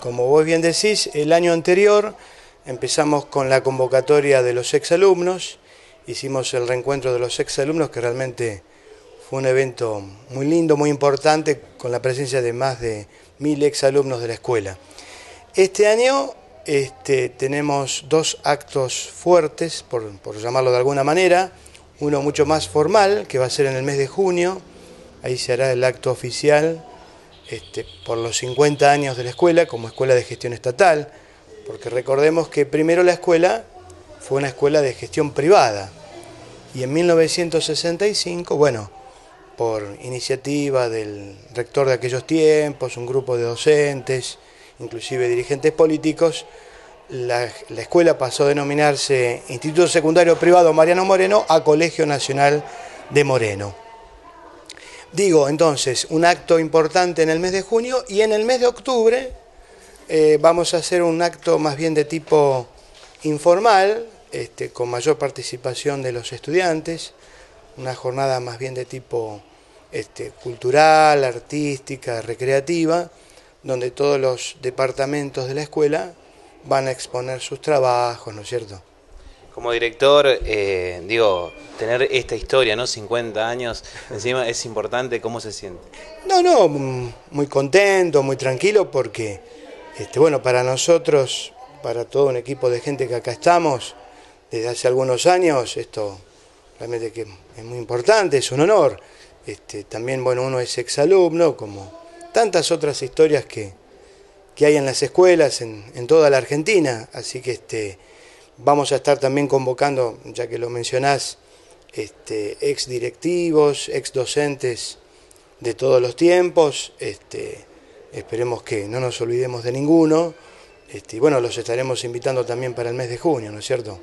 como vos bien decís, el año anterior empezamos con la convocatoria de los exalumnos, hicimos el reencuentro de los exalumnos que realmente fue un evento muy lindo, muy importante, con la presencia de más de mil exalumnos de la escuela. Este año este, tenemos dos actos fuertes, por, por llamarlo de alguna manera, uno mucho más formal, que va a ser en el mes de junio, ahí se hará el acto oficial este, por los 50 años de la escuela como escuela de gestión estatal, porque recordemos que primero la escuela fue una escuela de gestión privada y en 1965, bueno, por iniciativa del rector de aquellos tiempos, un grupo de docentes, inclusive dirigentes políticos, la, la, escuela pasó a denominarse Instituto Secundario Privado Mariano Moreno a Colegio Nacional de Moreno. Digo, entonces, un acto importante en el mes de junio y en el mes de octubre eh, vamos a hacer un acto más bien de tipo informal, este, con mayor participación de los estudiantes, una jornada más bien de tipo este, cultural, artística, recreativa, donde todos los departamentos de la escuela van a exponer sus trabajos, ¿no es cierto? Como director, eh, digo, tener esta historia, ¿no? 50 años, encima es importante, ¿cómo se siente? No, no, muy contento, muy tranquilo, porque, este, bueno, para nosotros, para todo un equipo de gente que acá estamos, desde hace algunos años, esto realmente que es muy importante, es un honor. Este, también, bueno, uno es exalumno, como tantas otras historias que, que hay en las escuelas en, en toda la Argentina, así que este Vamos a estar también convocando, ya que lo mencionás, este, ex directivos, ex docentes de todos los tiempos. Este, esperemos que no nos olvidemos de ninguno. Este, bueno, los estaremos invitando también para el mes de junio, ¿no es cierto?